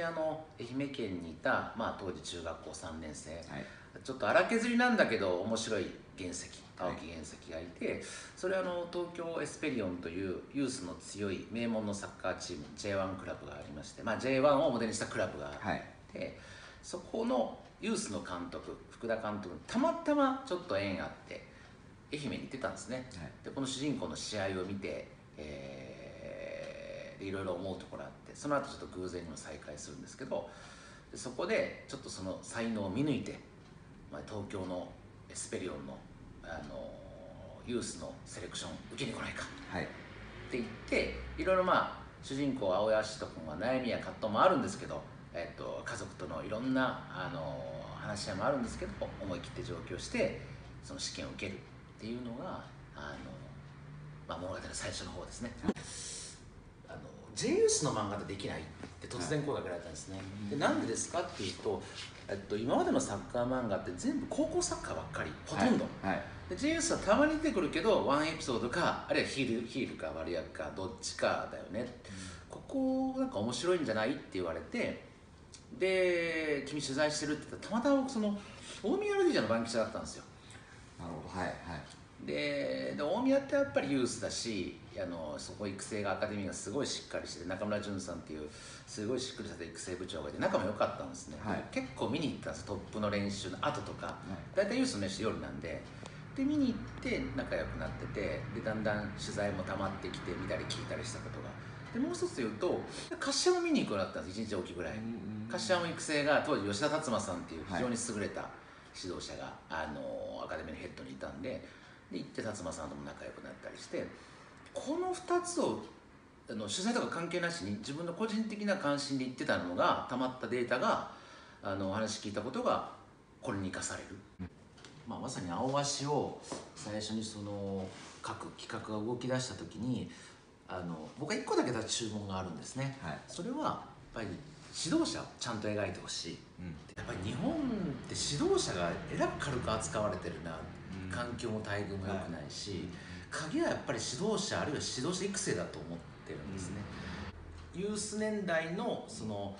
にあの愛媛県にいた、まあ、当時中学校3年生、はい。ちょっと荒削りなんだけど面白い原石青木原石がいて、それはあの東京エスペリオンというユースの強い名門のサッカーチーム J1 クラブがありまして、まあ、J1 をモデルにしたクラブがあって、はい。そこのユースの監督福田監督たまたまちょっと縁があって愛媛に行ってたんですね。はい。でこの主人公の試合を見て、えーでいろいろ思うところあってその後ちょっと偶然にも再会するんですけどでそこでちょっとその才能を見抜いて、まあ、東京のエスペリオンの、あのユースのセレクション受けに来ないかはいって言っていろいろまあ主人公青谷と君は悩みや葛藤もあるんですけど、えっと、家族とのいろんなあの話し合いもあるんですけど思い切って上京してその試験を受けるっていうのがあの、まあ、物語の最初の方ですね。あの漫画ってできないって突然声かけられたんですね、でなんでですかっていうと、えっと、今までのサッカー漫画って全部高校サッカーばっかりほとんど、はい。で J ユースはたまに出てくるけどワンエピソードかあるいはヒールヒールか悪役かどっちかだよね、ここなんか面白いんじゃないって言われてで君取材してるって言ったらたまたま僕その大宮ルディジャの番記者だったんですよ。なるほど。はいはいでで大宮ってやっぱりユースだしあのそこ育成がアカデミーがすごいしっかりしてて中村淳さんっていうすごいしっかりした育成部長がいて仲も良かったんですね、はい。結構見に行ったんですトップの練習の後とか、大体ユースの練習夜なんで。で見に行って仲良くなっててでだんだん取材も溜まってきて見たり聞いたりしたことが。でもう一つ言うと柏も見に行くようになったんです1日おきぐらい、柏も育成が当時吉田達馬さんっていう非常に優れた指導者が、あのアカデミーのヘッドにいたんでで行って達馬さんとも仲良くなったりしてこの2つをあの取材とか関係なしに自分の個人的な関心で言ってたのがたまったデータがあのお話聞いたことがこれに生かされる、まあ、まさに青足を最初にその各企画が動き出した時にあの僕は1個だけだ注文があるんですね、はい。それはやっぱり指導者をちゃんと描いてほしいうん。やっぱり日本って指導者がえらく軽く扱われてるな、環境も待遇も良くないし、鍵はやっぱり指導者あるいは指導者育成だと思ってるんですね、ユース年代のその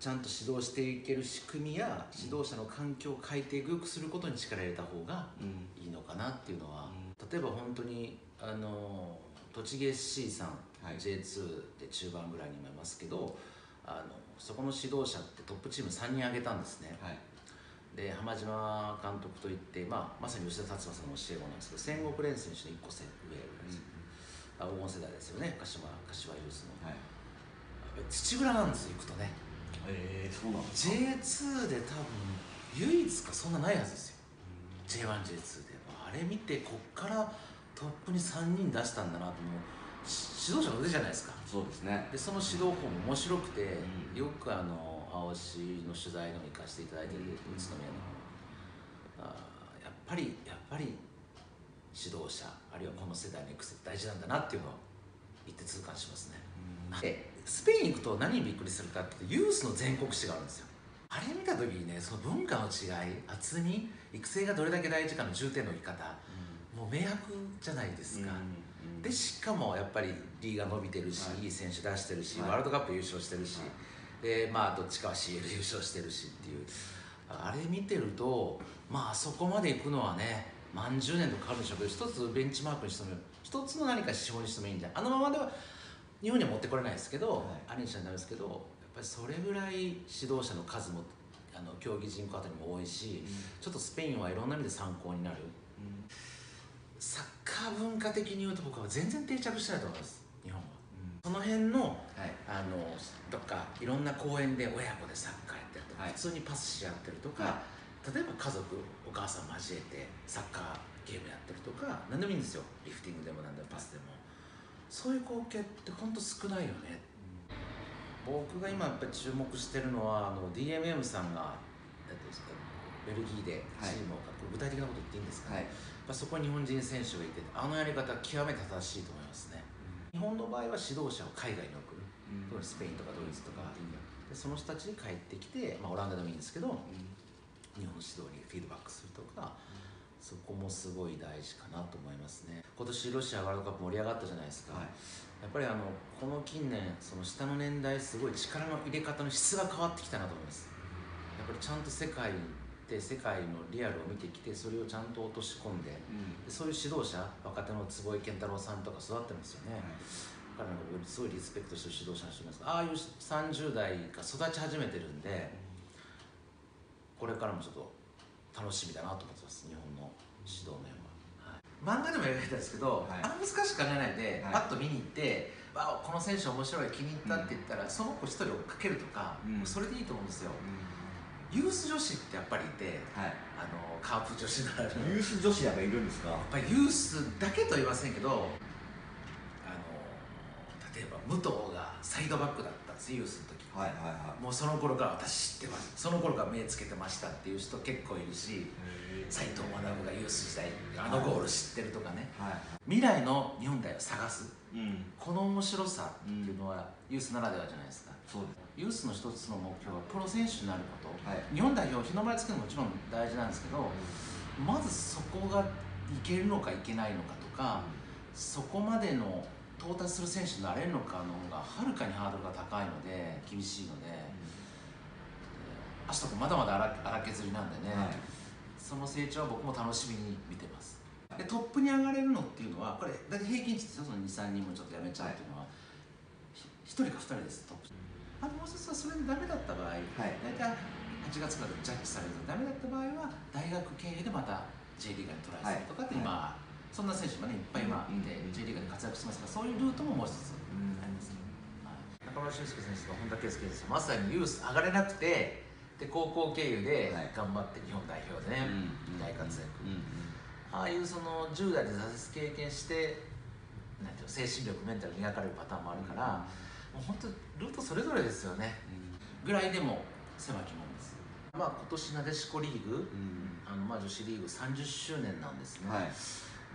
ちゃんと指導していける仕組みや指導者の環境を変えていくすることに力を入れた方がうん。いいのかなっていうのは、例えば本当にあの栃木 SC さん、はい。J2 で中盤ぐらいにもいますけどあのそこの指導者ってトップチーム3人挙げたんですね。はいで浜島監督といって、まあ、まさに吉田達馬さんの教え子なんですけど戦国連選手の1個上上です、あ黄金世代ですよね柏柏ユースの。はい。土蔵なんですよ行くとね。ええそうなんですか？J2 で多分唯一かそんなないはずですよ。J1J2 で。あれ見てこっからトップに3人出したんだなともう。し指導者の腕じゃないですか。そうですね。でその指導法も面白くて、うん。よくあの青しの取材の行かせていただいてる宇都宮のあーやっぱりやっぱり指導者あるいはこの世代の育成って大事なんだなっていうのを言って痛感しますね。でスペイン行くと何にびっくりするかってユースの全国誌があるんですよ。あれ見た時にねその文化の違い厚み育成がどれだけ大事かの重点の置き方もう明白じゃないですか、でしかもやっぱりリーが伸びてるし、はい。い、い選手出してるし、はい。ワールドカップ優勝してるし、でまあどっちかは CL 優勝してるしっていう。あれ見てるとまああそこまで行くのはね何十年とかかるんでしょうけど一つベンチマークにしても一つの何か資本にしてもいいんじゃないあのままでは日本には持ってこれないですけど、あれにしちゃダメですけどやっぱりそれぐらい指導者の数もあの競技人口あたりも多いし、ちょっとスペインはいろんな意味で参考になる。サッカー文化的に言うと僕は全然定着してないと思いますその辺のはい。あのとかいろんな公園で親子でサッカーやってるとか、はい。普通にパスし合ってるとか、は例えば家族お母さん交えてサッカーゲームやってるとか何でもいいんですよ。リフティングでも何でもパスでも。そういう光景って本当少ないよね。僕が今やっぱり注目してるのはあの DMM さんが、えっと、ベルギーでチームを、これ具体的なこと言っていいんですか？ね、はい。そこに日本人選手がいてあのやり方は極めて正しいと思いますね日本の場合は指導者を海外に送る。特にスペインとかドイツとか。イングランドでその人たちに帰ってきて、まあ、オランダでもいいんですけど日本の指導にフィードバックするとかそこもすごい大事かなと思いますね。今年ロシアワールドカップ盛り上がったじゃないですか、はい。やっぱりあのこの近年その下の年代すごい力の入れ方の質が変わってきたなと思います。やっぱりちゃんと世界で世界のリアルを見てきてそれをちゃんと落とし込んでうん。でそういう指導者若手の坪井健太郎さんとか育ってますよね、だからなんか僕すごいリスペクトしてる指導者の人いますああいう30代が育ち始めてるんでこれからもちょっと楽しみだなと思ってます日本の指導面は、はい、漫画でも描いたんですけど、はい。あんま難しく考えないで、はい。パッと見に行って「わあこの選手面白い気に入った」って言ったら、その子一人追っかけるとか、うん。それでいいと思うんですよ。うユース女子ってやっぱりいてんはい。あのカープ女子ならぬユース女子やっぱいるんですか？やっぱりユースだけとは言いませんけどあの例えば武藤がサイドバックだったんですユースの時。はいはいはもうその頃から私知ってます。その頃から目つけてましたっていう人結構いるし斎藤学がユース時代あのゴール知ってるとかね未来の日本代を探す。いうん。この面白さっていうのはユースならではじゃないですか。そうです。ユースの一つの目標はプロ選手になること、はい。日本代表日の丸つけるのももちろん大事なんですけどまずそこがいけるのかいけないのかとかそこまでの到達する選手になれるのかの方がはるかにハードルが高いので厳しいので、足とかまだまだ荒荒削りなんでね、はい。その成長は僕も楽しみに見てますでトップに上がれるのっていうのはこれ大体平均値ってその23人もちょっとやめちゃうっていうのは、ひ1人か2人ですトップ。あともう一つはそれでダメだった場合、大体8月からジャッジされるとダメだった場合は大学経由でまた J リーガーにトライするとかって今、そんな選手もねいっぱい今いて、うん J リーガーで活躍してますからそういうルートももう一つうんあります。ね、はい、中村俊輔選手と本田圭佑選手まさにユース上がれなくてで高校経由ではい頑張って日本代表でね、大活躍、うんああいうその10代で挫折経験してなんていうの精神力メンタル磨かれるパターンもあるから、もう本当ルートそれぞれですよね。ぐらいでも狭きもんです。まあ今年なでしこリーグうん。あのまあ女子リーグ30周年なんですね、はい。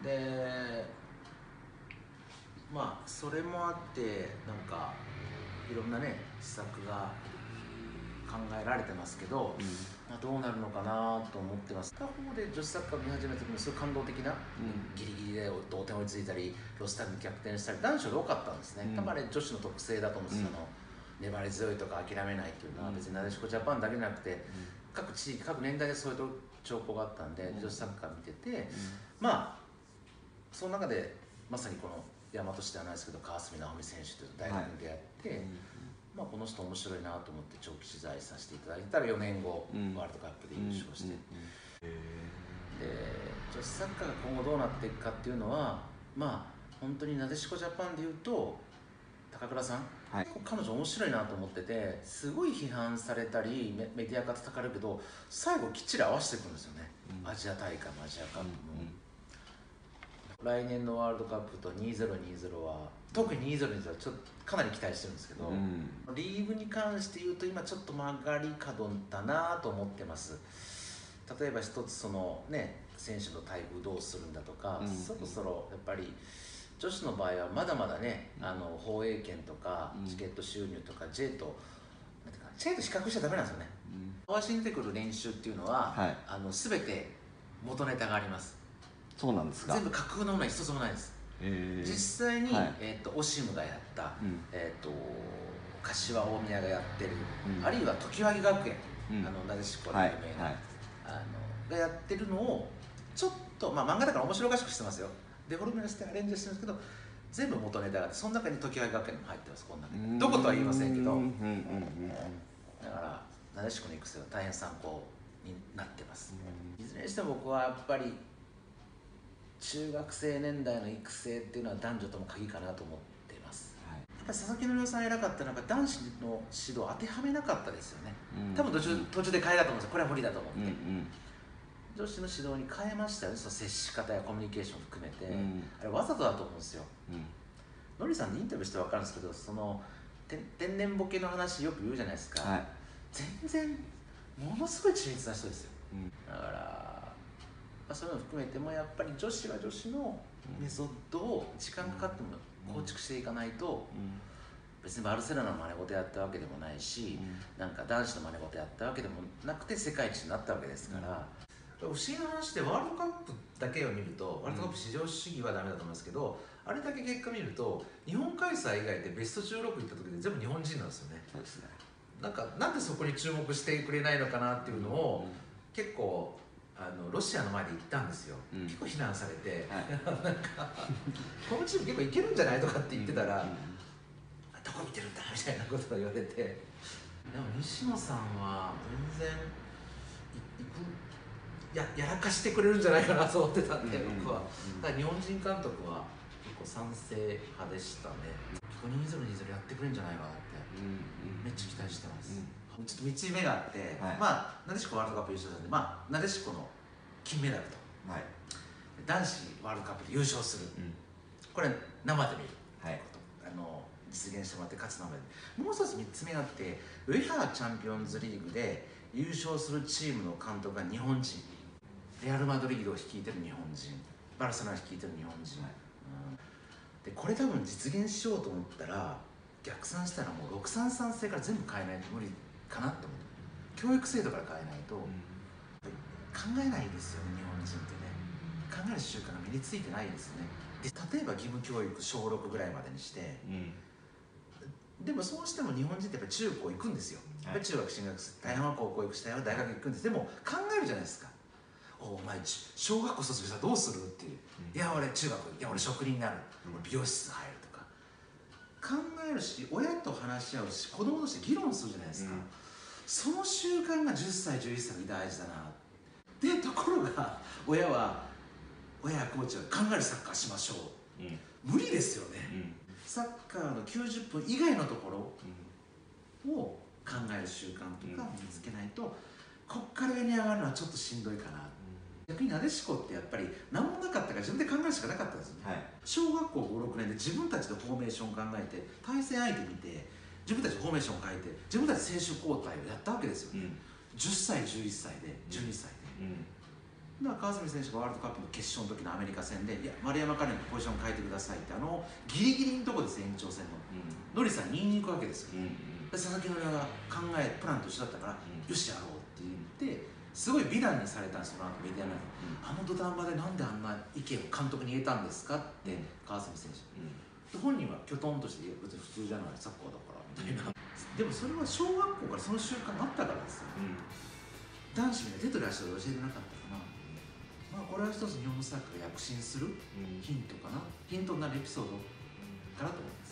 でまあそれもあってなんかいろんなね施策が考えられてますけど、まあ、どうなるのかなと思ってます。他方で女子サッカー見始めた時もすごい感動的な、うん。ギリギリで同点追いついたりロスタイムで逆転したり男子より多かったんですね、うん。多分あれ女子の特性だと思うんです。よ、うん。あの粘り強いとか諦めないっていうのはうん。別になでしこジャパンだけじゃなくて、各地域各年代でそういう兆候があったんで、うん。女子サッカー見てて、まあその中でまさにこの大和市ではないですけど川澄直美選手という大学に出会って、まあ、この人面白いなと思って長期取材させていただいたら4年後、うん。ワールドカップで優勝して、へで女子サッカーが今後どうなっていくかっていうのはまあ本当になでしこジャパンでいうと高倉さん、はい。彼女面白いなと思っててすごい批判されたりメメディアが叩かれるけど最後きっちり合わせていくんですよね、うん。アジア大会もアジアカップも。うん来年のワールドカップと2020は特に2020はちょっとかなり期待してるんですけど、うん。リーグに関して言うと今ちょっと曲がり角だなと思ってます。例えば一つそのね選手の待遇どうするんだとか、うん。そろそろやっぱり女子の場合はまだまだね、あの放映権とかうん。チケット収入とか J となんていうか J と比較しちゃダメなんですよね。うん。に出てくる練習っていうのは、はい。あの全て元ネタがありますそうなんですか。全部架空のものは一つもないです。へー。実際に、はい。えー、とオシムがやった、うん。えー、と柏大宮がやってる、うん。あるいは常盤木学園、うん。あのなでしこではい有名な、はいあのがやってるのをちょっと、まあ、漫画だから面白おかしくしてますよ。デフォルメしてアレンジしてるんですけど全部元ネタがあってその中に常盤木学園も入ってますこんなうん。どことは言いませんけど。だからなでしこの育成は大変参考になってます、いずれにしても僕はやっぱり中学生年代の育成っていうのは男女とも鍵かなと思っています。はい。やっぱり佐々木則夫さん偉かったのが男子の指導を当てはめなかったですよね。うん。多分途中途中で変えたと思うんですよ。これは無理だと思って、うんうん。女子の指導に変えましたよね。その接し方やコミュニケーションを含めて、うん。あれわざとだと思うんですよ。うん。のりさんにインタビューして分かるんですけどその天天然ボケの話よく言うじゃないですか、はい。全然ものすごい緻密な人ですよ。うん。だから、まあ、そういうのを含めてもやっぱり女子は女子のメソッドを時間かかっても構築していかないと別にバルセロナの真似事やったわけでもないし、なんか男子の真似事やったわけでもなくて世界一になったわけですから、不思議な話でワールドカップだけを見るとワールドカップ至上主義はダメだと思いますけど、あれだけ結果見ると日本開催以外でベスト16行った時で全部日本人なんですよね。そうですね。なんかなんでそこに注目してくれないのかなっていうのを、うん。結構あのロシアの前で言ったんですよ、うん。結構非難されて、はい。なんかこのチーム結構いけるんじゃないとかって言ってたら、うんどこ見てるんだみたいなことを言われて。でも西野さんは全然ややらかしてくれるんじゃないかなと思ってたんで、うん僕はうんだから日本人監督は結構賛成派でしたね。結構2020やってくれるんじゃないかなって。うんめっちゃ期待してます、ちょっと3つ目があって、はい。まあなでしこワールドカップ優勝したんでまあなでしこの金メダルと。はい。男子ワールドカップで優勝する。うん。これ生で見る。はい。ことあの実現してもらって勝つ生でもう一つ3つ目があってウェハーチャンピオンズリーグで優勝するチームの監督が日本人。レアル・マドリードを率いてる日本人。バルセロナを率いてる日本人、はい。うん。でこれ多分実現しようと思ったら逆算したらもう633制から全部変えないと無理かなと思う教育制度から変えないと、考えないですよね日本人ってね。考える習慣が身についてないですよね。で例えば義務教育小6ぐらいまでにしてうん。でもそうしても日本人ってやっぱり中高行くんですよ、はい。中学進学する大半は高校行くし大学行くんです。でも考えるじゃないですか。おお前ち小学校卒業したらどうする？っていう、うん。いや俺中学いや俺職人になる、うん。俺美容室入る考えるし親と話し合うし子供として議論するじゃないですか、うん。その習慣が10歳11歳に大事だなでところが親は親やコーチは考えるサッカーしましょう。んうん。う無理ですよね。うん。サッカーの90分以外のところを考える習慣とか身につけないと、こっから上に上がるのはちょっとしんどいかな逆になでしこってやっぱり何もなかったから自分で考えるしかなかったんですよね、はい。小学校56年で自分たちでフォーメーション考えて対戦相手見て自分たちでフォーメーションを変えて自分たちで選手交代をやったわけですよね、うん。10歳11歳で12歳で、うん。だから川澄選手がワールドカップの決勝の時のアメリカ戦で「いや丸山カレンにポジション変えてください」ってあのギリギリのとこです延長戦の。ノリさんに言いに行くわけですよ。うんうん。で佐々木則が考えプランと一緒だったから、うん。よしやろうって言ってすごい美談にされたんですその後メディアの。中であの土壇場でなんであんな意見を監督に言えたんですかってうん。川澄選手。うん。で本人はきょとんとしていや別に普通じゃないサッカーだからみたいな。でもそれは小学校からその習慣があったからですよ。男子には手取り足取り教えてなかったかな。まあこれは一つ日本のサッカーが躍進するうん。ヒントかな。ヒントになるエピソードかなと思います